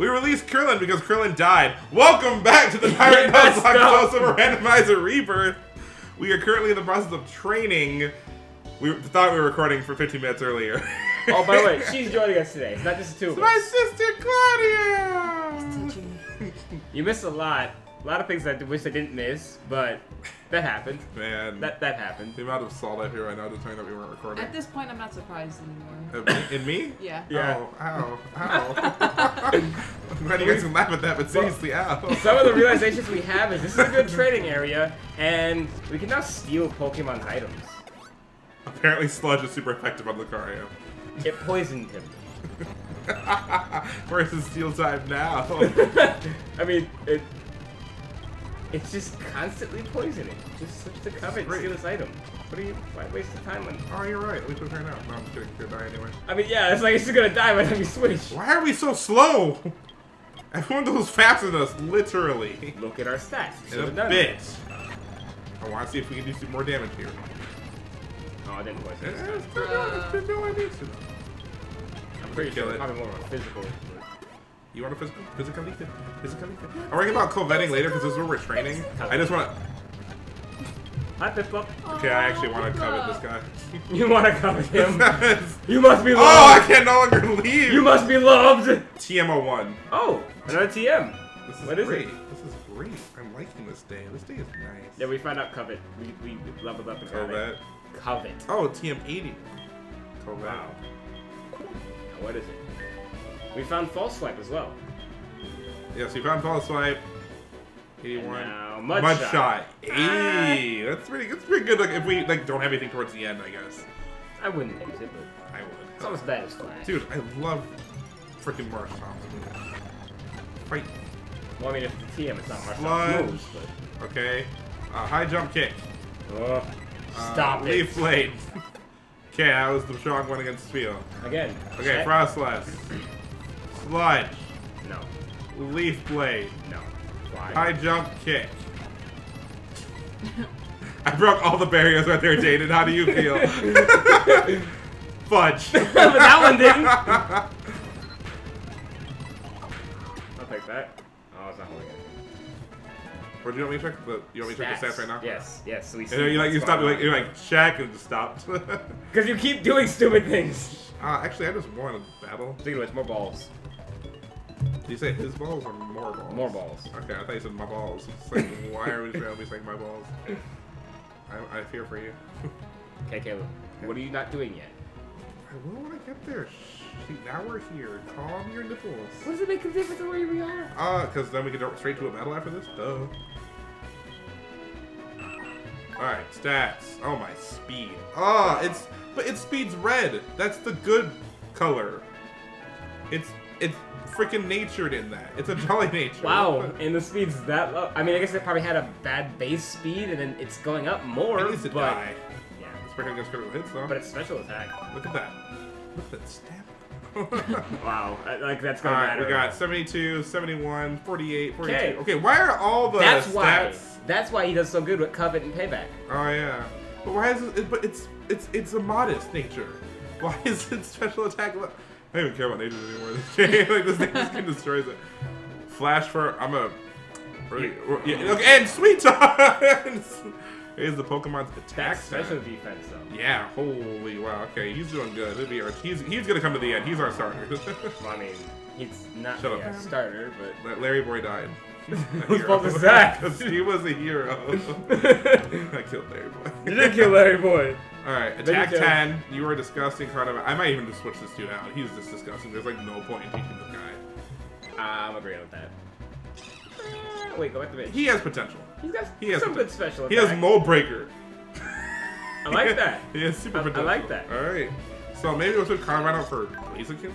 We released Krillin because Krillin died. Welcome back to the Nirate Let's Nuzlocke go. Randomizer Rebirth. We are currently in the process of training. We thought we were recording for 15 minutes earlier. Oh, by the way, she's joining us today. It's not just the two It's of my sister Claudia! You missed a lot. A lot of things I wish I didn't miss, but that happened. Man, That that happened. the amount of salt I feel right now just telling that we weren't recording. At this point, I'm not surprised anymore. Uh, In me? Yeah. Yeah. Oh, ow, ow. I'm glad you guys can laugh at that, but seriously, ow. Some of the realizations we have is this is a good trading area, and we can now steal Pokemon's items. Apparently, Sludge is super effective on Lucario. It poisoned him. Where's his steel type now? I mean, it. It's just constantly poisoning. Just switch to cover and steal this item. What are you? Why waste the time on? oh, you're right. At least We took her now. No, I'm just kidding. She'll die anyway. I mean, yeah, it's like it's just gonna die by the time you switch. Why are we so slow? Everyone goes faster than us, literally. Look at our stats. In a bit. it. I want to see if we can do some more damage here. Oh, I didn't poison this it's time. been doing- it's been doing. I'm pretty Kill sure it. it's probably more of a physical. You want a physical? Physically fit? Physically fit? I'm worrying about co-vetting later because this is where we're training. I just want to... Hi, Pip Pop. Okay, I actually want to covet this guy. You want to covet him? oh, You must be oh, loved. Oh, I can no longer leave! You must be loved. TMO1. Oh, another TM. This is What is great. it? This is great. I'm liking this day. This day is nice. Yeah, we found out covet. We, we leveled up the got Covet. Covet. Oh, TM80. Covet. Wow. Now, what is it? We found false swipe as well. Yes, we found False Swipe. 81. And now mud, Mud shot. shot. Hey, that's pretty. That's pretty good. Like if we like don't have anything towards the end, I guess I wouldn't use it, but I would. it's almost bad as flash. Dude, I love freaking Marsh Thompson. Fight. Well, I mean, if the TM, it's not Sludge. moves, but. Okay. Uh, high jump kick. Oh, Uh, stop it. Leaf blade. okay, that was the strong one against Spiel. Again. Okay, check. Frost Slash. No. Leaf blade. No. Fly. High jump kick. I broke all the barriers right there, Jaden. How do you feel? Fudge. but that one didn't. I'll take that. Oh, it's not holding anything. Or do you want me to check the? You want me to check the stats right now? Yes, yes. So we And then you like you stopped. Like you're like check and just stopped. uh, Because you keep doing stupid things. actually, I just won a battle. Of which, more balls. Did you say his balls or more balls? More balls. Okay, I thought you said my balls. It's like, why are we trying to be saying my balls? I, I fear for you. Okay, Caleb. What are you not doing yet? I will when I get there. See, now we're here. Calm your nipples. What does it make a difference where we are? Uh, because then we can go straight to a battle after this? Duh. Alright, stats. Oh, my speed. Ah, it's... But its speed's red. That's the good color. It's... It's freaking natured in that. It's a jolly nature. Wow, and the speed's that low. I mean, I guess it probably had a bad base speed, and then it's going up more. It needs to but, die. Yeah, It's freaking against critical hits, though. but it's special attack. Look at that. Look at that stamina. Wow, like that's gonna Alright, matter. we got 72, 71, 48, 42. Okay. Okay, why are all the That's stats... why. That's why he does so good with covet and payback. Oh yeah, but why is it? But it's it's it's a modest nature. Why is it special attack? I don't even care about nature anymore. This game, like this thing just destroys it. Flash for I'm a. Really, yeah, okay, and sweet times. Here's the Pokemon's attack. That's special stat. defense though. Yeah, holy wow. Okay, he's doing good. He'll be our, he's he's gonna come to the end. He's our starter. Well, I mean, he's not Shut up. yeah, a starter, but Larry Boy died. Whose fault is that? he was a hero. I killed Larry Boy. you did kill Larry Boy. Alright, attack 10. You are disgusting, Carnival. I might even just switch this dude out. He's just disgusting. There's like no point in teaching this guy. I'm agreeing with that. Uh, wait, go back to me. He has potential. He's got He has some pot- good special He has Mold Breaker. I like that. he has super I- I like that. Alright. So maybe we'll switch Carnival out for Blaziken?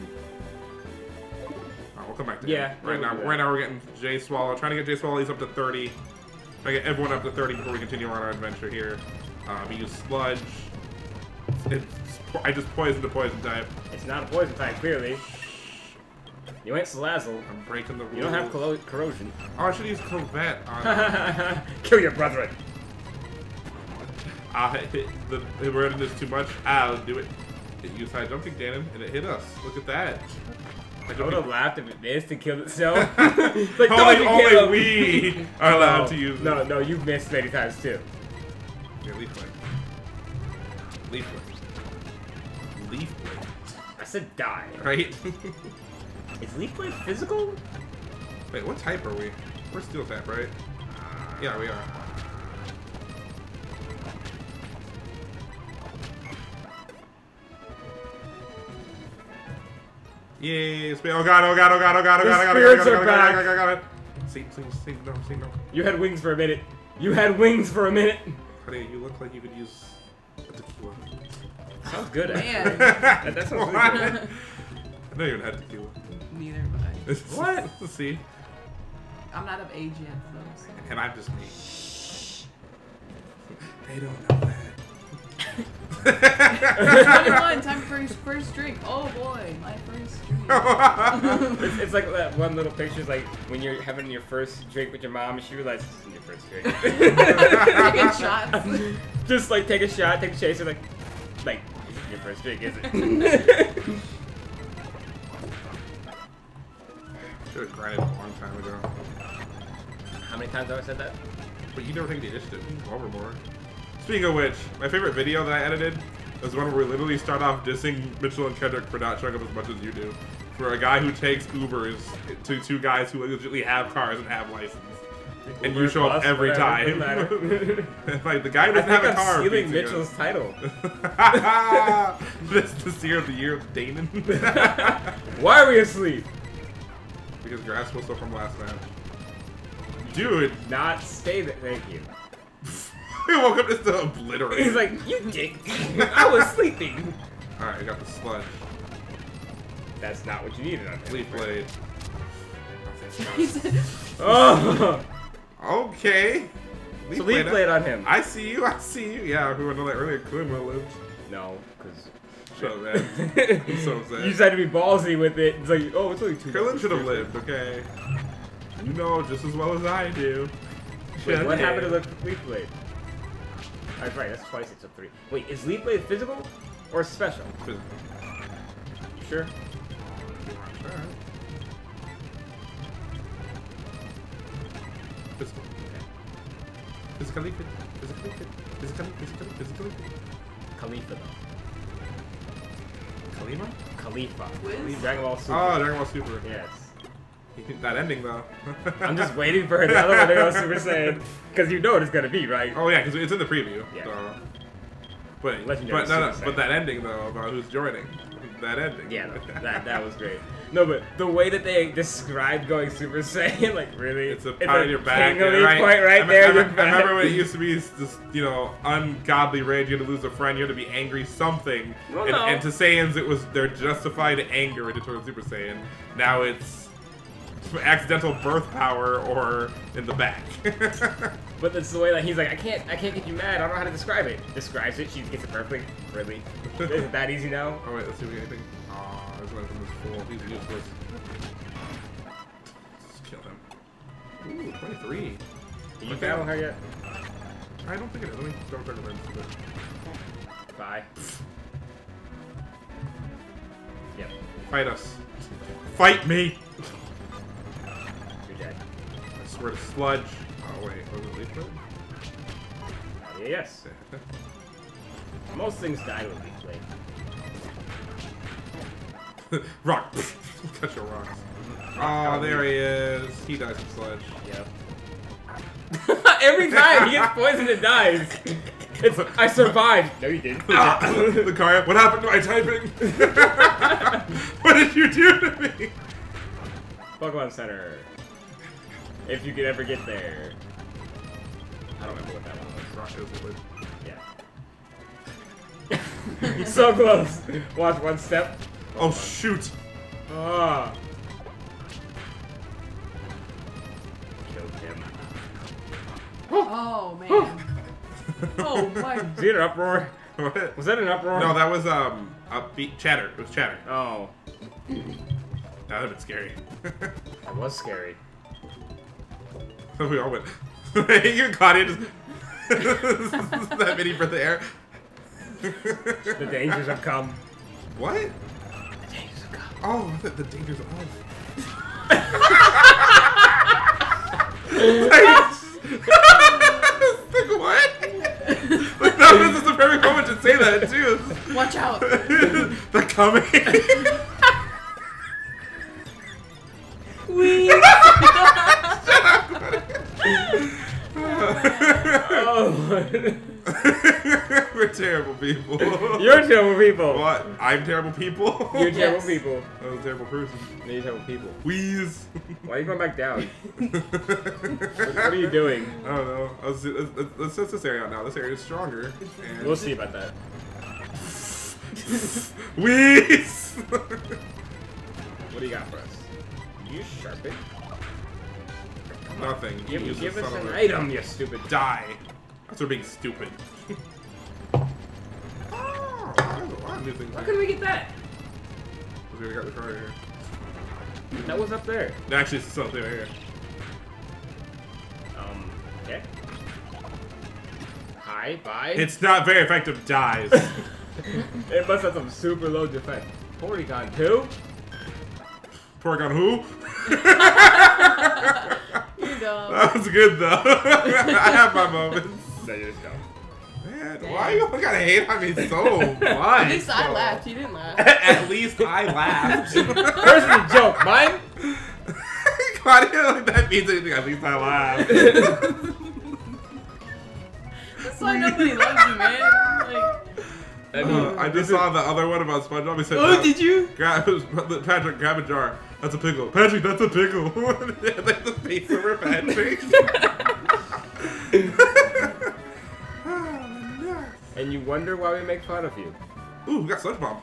Oh, we'll come back to Yeah, him. yeah, Right now, right now we're getting Jay Swallow. Trying to get Jay Swallow. He's up to 30. Trying to get everyone up to 30 before we continue on our adventure here. Um, we use Sludge. It's, I just poisoned the poison type. It's not a poison type, clearly. You ain't Salazzle. I'm breaking the rules. You don't have corro- corrosion. Oh, I should use Covet on. Kill your brethren. Ah, hit the, the burden is too much. I'll do it. It used high jump kick, Ganon, and it hit us. Look at that. I would have laughed if it missed and killed itself. like, only only kill him." we are allowed No, to use No, it. no, you've missed many times too. Yeah, leaf blade. Leaf blade. I said die. Right? Is Leaf Blade physical? Wait, what type are we? We're steel type, right? Yeah, we are. Yay! spe- Oh god! Oh god! Oh god! Oh god! Oh The god! Oh god! Oh god! spirits Oh god! are Oh god! back. Oh god! Oh god! Sing, sing, sing, no, sing, no. You had wings for a minute. You had wings for a minute. Honey, you look like you could use a tequila. Sounds good. actually. Man. That, that sounds really What? good. I never even had tequila. Neither but What? See? I'm not of age yet, though. So. And I'm just me. They don't know that. 21, time for his first drink. Oh boy, my first drink. It's, it's like that one little picture, it's like when you're having your first drink with your mom and she realizes this is your first drink. Taking shots. Just like take a shot, take a chaser, like, like, this is your first drink, is it? Should have grinded a long time ago. How many times have I said that? But you never take the initiative. Overboard. Speaking of which, my favorite video that I edited was one where we literally start off dissing Mitchell and Kendrick for not showing up as much as you do. For a guy who takes Ubers to two guys who legitimately have cars and have license. And you show up every time. like the guy who doesn't think have a I'm car. stealing beats Mitchell's title. this is the year of the year of Damon. Why are we asleep? because grass was still from last match. Dude, Not stay there. Thank you. we woke up just to obliterate. He's like, you dick. I was sleeping. Alright, I got the sludge. That's not what you needed on him. Leaf blade. Oh! Okay. so leaf blade on him. I see you, I see you. Yeah, who would know that earlier, have lived. No, because. Shut up, man. I'm so upset. You tried to be ballsy with it. It's like, oh, it's only two. Krillin should have lived, okay? You know just as well as I do. Wait, what happened to the leaf blade? That's right. That's twice. It's a three. Wait, is leaf blade physical or special? Physical. You sure? Alright. Physical. Physically fit. Physically fit. Physically, physically, physically fit. Khalifa though. Kalima? Khalifa. Wiz? Dragon Ball Super. Oh, Dragon Ball Super. Yes. That ending though. I'm just waiting for another one to go Super Saiyan because you know what it's gonna be, right? Oh yeah, because it's in the preview. Yeah. So. But Legendary but no, no, Super but Saiyan. that ending though about who's joining, that ending. Yeah, no, that that was great. No, but the way that they described going Super Saiyan, like really, It's a pat on your back. tingly right? point right I, there. I, in your I, remember when it used to be this, you know, ungodly rage. You had to lose a friend. You had to be angry something. Well, and, no. and to Saiyans, it was their justified anger into towards Super Saiyan. Now it's accidental birth power or in the back. But that's the way that he's like, I can't, I can't get you mad. I don't know how to describe it. Describes it. She gets it perfectly. Really, is it that easy now? oh wait, let's see if we get anything. Aw, there's one from this fool. He's useless. Just kill him. Ooh, 23. Did you battle her yet? I don't think it is. Let me double check the lens. Bye. Yep. Fight us. Fight me! You're dead. I swear to sludge. Oh wait, was it leaf blade? Yes. Most things die with leaf blade. Rock. Cut your rocks. Oh, there he is. He dies from sludge. Yep. Every time he gets poisoned and dies. It's I survived. No, you didn't. Ah, the car. What happened to my typing? what did you do to me? Pokemon Center. If you could ever get there. I don't remember what that one was. Rock is wood. Yeah. so close. Watch one step. Oh shoot! Ah. Killed him. Oh man. Oh my. Is he in an uproar? What? Was that an uproar? No, that was um upbeat chatter. It was chatter. Oh, That would've been scary. that was scary. we all went. you Claudia it. that mini breath of air. The dangers have come. what? The dangers have come. Oh, the, the dangers of. like, what? Like, no, this is the perfect moment to say that too. Watch out. the coming. We're terrible people. you're terrible people. What? I'm terrible people? You're Yes. terrible people. I'm a terrible person. You're terrible people. Wheeze. Why are you going back down? What are you doing? I don't know. Let's, let's, let's, let's test this area out now. This area is stronger. And We'll see about that. Wheeze! What do you got for us? You sharpen? Nothing. Give, Use give this us son an item, you stupid. Die. That's for being stupid. there's a lot of new things. How can we get that? Because we already got the car here. That was up there. Actually, it's something right here. Um, okay. Hi, bye. It's not very effective. Dies. it must have some super low defense. Porygon 2? Porygon who? You dumb. That was good though. I have my moments. No, you're just dumb. Man, why you gotta hate on me so much? At least I bro? laughed. You didn't laugh. At least I laughed. Hers is a joke. Mine? Claudia, like that means anything. At least I laughed. That's why nobody loves you, man. Like, I mean, Uh, I just saw the other one about SpongeBob. He said, oh, did you? Grab, Patrick, grab a jar. That's a pickle. Patrick, that's a pickle. like the face over Patrick. And you wonder why we make fun of you. Ooh, we got SpongeBob.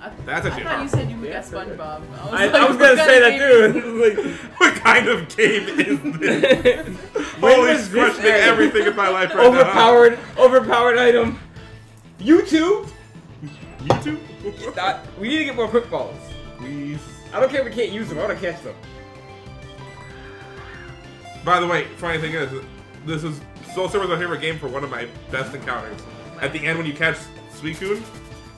I, That's I thought you said you Yeah, got so. SpongeBob. I was, I, like, I was gonna say that too. like, What kind of game is this? When Holy, was questioning everything in my life right overpowered, overpowered item. YouTube? YouTube? Not, we need to get more quick balls. Please. I don't care if we can't use them. I want to catch them. By the way, funny thing is, this is Soul Silver is my favorite game for one of my best encounters. At the end, when you catch Suicune,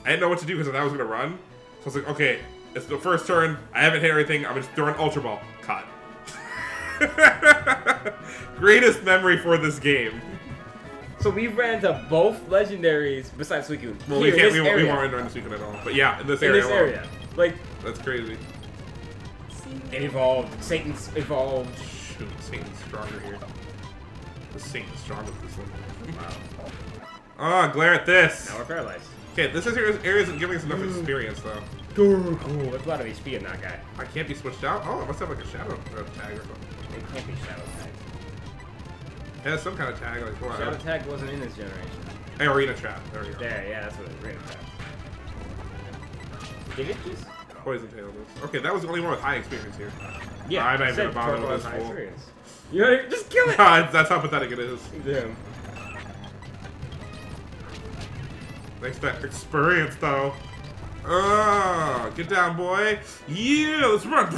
I didn't know what to do because I thought I was gonna run. So I was like, okay, it's the first turn. I haven't hit anything. I'm just throwing Ultra Ball. Caught. Greatest memory for this game. So we ran into both legendaries besides Suicune. Well, Here, we can't. in We, we area. won't run into Suicune at all. But yeah, in this In area. this alone. Like, That's crazy. it evolved. Satan's evolved. Shoot, Satan's stronger here. The Satan is stronger this one. Wow. Ah, glare at this. Now we're paralyzed. Okay, this is area area isn't giving us enough experience though. Cool, cool. That's a lot of HP in that guy. I can't be switched out. Oh, it must have like a shadow uh, tag or something. It can't be Shadow Tag. It has some kind of tag, like what? Shadow Tag wasn't in this generation. Hey, arena trap. There we go. There, yeah, that's what it Rain Tag. Did it just? Poison tail this. Okay, that was the only one with high experience here. Yeah, I'm not I even said gonna bother with this high fool. experience. You know, just kill it! God, that's how pathetic it is. Damn. Thanks for that experience though. Ah, get down, boy. Yeah, let's run.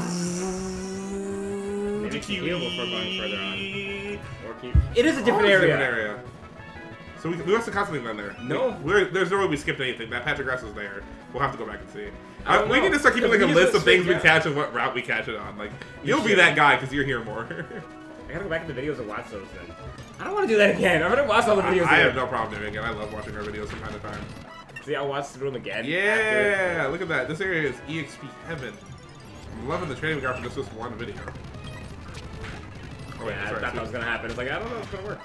Maybe To it's a heal before going further on. Kiwi. Or keep. It is a different Oh, it's a area. Different area. So we, we must have constantly been there. No. We, we're, there's no way we skipped anything. That patch of grass is there. We'll have to go back and see. I don't Uh, we know. need to start keeping like a list of things we went catch and what route we catch it on. Like You you'll be that guy because you're here more. I gotta go back to the videos and watch those then. I don't want to do that again. I'm gonna watch all the I, videos. I have no problem doing it. I love watching our videos from time to time. See, I'll watch through them again. Yeah, look at that. This area is EXP heaven. I'm loving the training we got from just this one video. Oh, wait, yeah, I sorry, thought that was gonna happen. It's like, I don't know if it's gonna work.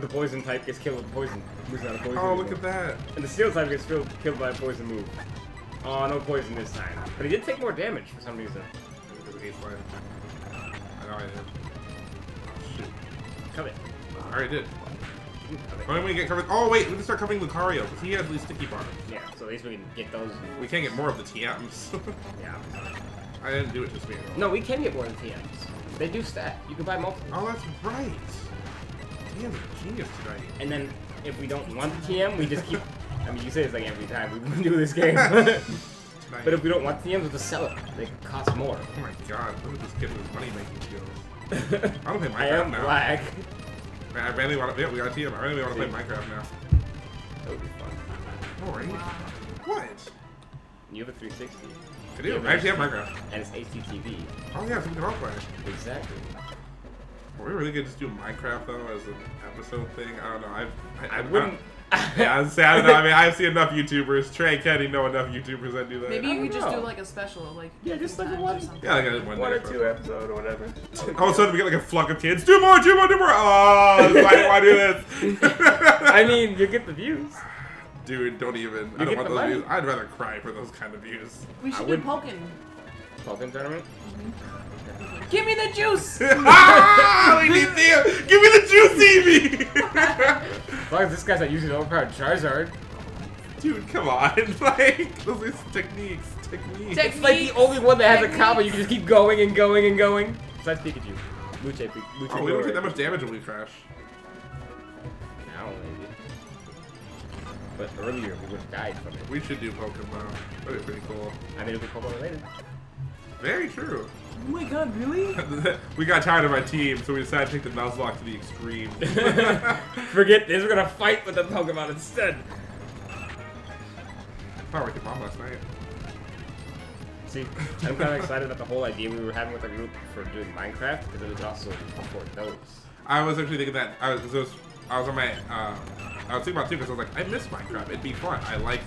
The poison type gets killed with poison. Moves out of poison. Oh, look at that. And the steel type gets killed, killed by a poison move. Oh, no poison this time. But he did take more damage for some reason. There's an ace line. I know I did. It. I already did. It. When we get covered. Oh, wait, we can start covering Lucario because he has least sticky bar. Yeah, so at least we can get those. We can't get more of the TMs. Yeah. I didn't do it just me. No, we can get more than TMs. They do stat. You can buy multiple. Oh, that's right. Damn, genius tonight. And then if we don't want the TM, we just keep. I mean, you say it's like every time we do this game. But if we don't want TMs, we'll just sell it. They cost more. Oh my god, look at this kid with money making skills. I don't play Minecraft I am now. black. Man, I really want to. Yeah, we got a TM. I really want to play Minecraft now. That would be fun. What? You have a 360. I do. I actually have Minecraft. And it's HDTV. Oh yeah, so we can all play. Exactly. Are we really gonna just do Minecraft though as an episode thing? I don't know. I've, I, I wouldn't. I, say, I don't know. I mean, I've seen enough YouTubers. Trey, Kenny know enough YouTubers that do that. Maybe you don't could just do like a special, like Yeah, just like a or one- yeah, like a one, One or two episode or whatever. All of a sudden, we get like a flock of kids. Do more, do more, do more. Oh, why do I do this? I mean, you get the views. dude, don't even. I You don't get want the those money. views. I'd rather cry for those kind of views. We I should do wouldn't- Pokken. Falcon tournament. Give me the juice. ah, we need Theo. Give me the juice, Evie. As long as this guy's not using overpowered Charizard. dude, come on. Like, those are techniques. Techniques. It's like the only one that has a combo. You can just keep going and going and going. Besides Pikachu. Luche, Luche. oh, we don't take that much damage when we crash. Now, maybe. But earlier, we would have died from it. We should do Pokemon. That'd be pretty cool. I mean, it'll be Pokemon related. Very true. oh my god, really? we got tired of our team, so we decided to take the Nuzlocke to the extreme. Forget this, we're gonna fight with the Pokemon instead. I wrecked your mom last night. See, I'm kind of excited about the whole idea we were having with the group for doing Minecraft, because it was also afford those. I was actually thinking that I was, 'cause it was, I was on my, uh, I was thinking about it too because I was like, I miss Minecraft. It'd be fun. I like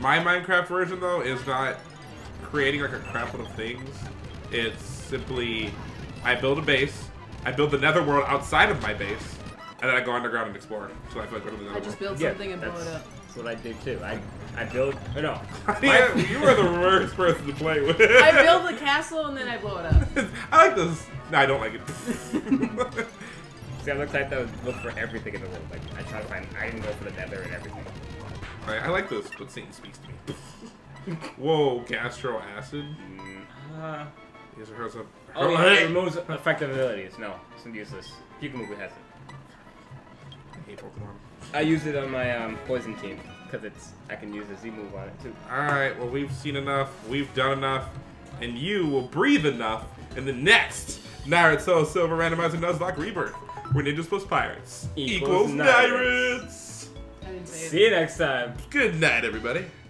my Minecraft version though is not creating like a crap load of things. It's simply I build a base, I build the Netherworld outside of my base, and then I go underground and explore. So I feel like we're in the I just Netherworld. built Yeah, something and blow it up. that's what I do too. I, I build, or no. yeah, you were the worst person to play with. I build a castle and then I blow it up. I like this. No, I don't like it. See, I'm the type that would look for everything in the world. Like, I try to find, I even go for the nether and everything. I, I like this, but Satan speaks to me. Whoa, gastro acid. Mm, uh, Yes, it hurts up. oh, yeah, it removes effective abilities. No, it's useless. Pikamugu has it. I hate Pokemon. I use it on my um, poison team, because it's, I can use a Z move on it too. Alright, well, we've seen enough, we've done enough, and you will breathe enough in the next Naruto Silver Randomizer Nuzlocke Rebirth, where ninjas plus pirates Equals equals pirates. pirates. I didn't say it. See you next time. Good night, everybody. You stole it.